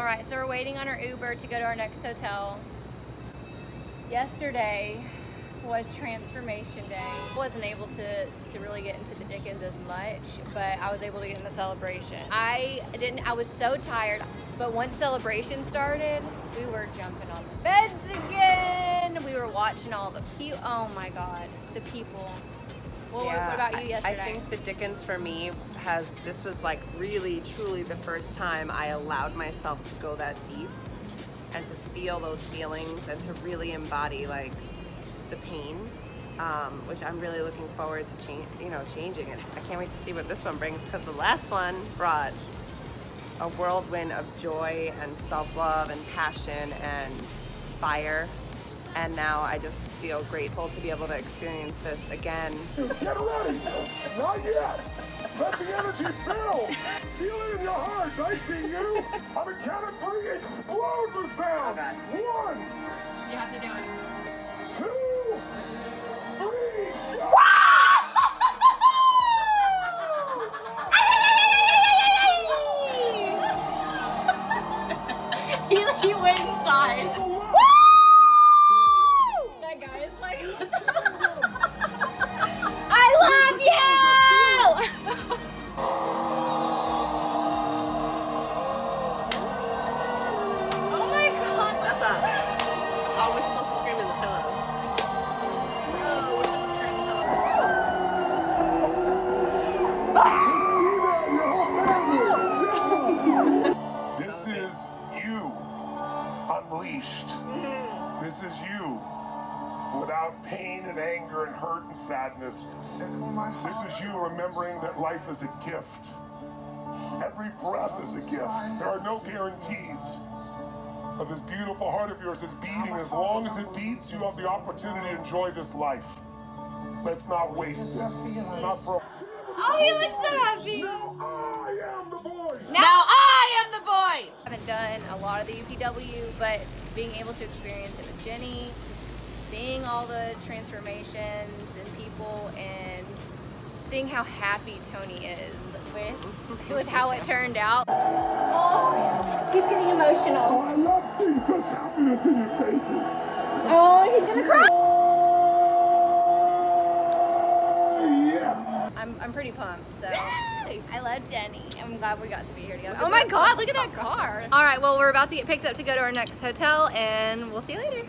All right, so we're waiting on our Uber to go to our next hotel. Yesterday was transformation day. Wasn't able to, to really get into the Dickens as much, but I was able to get in the celebration. I didn't, I was so tired, but once celebration started, we were jumping on the beds again. We were watching all the people. Oh my God, the people. Well, what- what about you I- yesterday? I think the Dickens for me has this was like really truly the first time I allowed myself to go that deep and to feel those feelings and to really embody like the pain, um, which I'm really looking forward to change, you know, changing it. I can't wait to see what this one brings because the last one brought a whirlwind of joy and self-love and passion and fire. And now I just feel grateful to be able to experience this again Get ready! Not yet! Let the energy build! Feel it in your hearts! I see you! On the count of three, explode the sound! Oh, One, you have to do it. two, three, go! he, he went inside. You unleashed. This is you without pain and anger and hurt and sadness. This is you remembering that life is a gift. Every breath is a gift. There are no guarantees. But this beautiful heart of yours is beating. As long as it beats, you have the opportunity to enjoy this life. Let's not waste it. Not for. Oh, he looks so happy. Uh, Now I am the voice. Now I am the voice. I haven't done a lot of the UPW, but being able to experience it with Jenny, seeing all the transformations and people, and seeing how happy Tony is with with how it turned out. Oh, he's getting emotional. I love seeing such happiness in your faces. Oh, he's gonna cry. I'm, I'm pretty pumped, so I love Jenny. I'm glad we got to be here together. Oh my god, look at that car. All right, well, we're about to get picked up to go to our next hotel, and we'll see you later.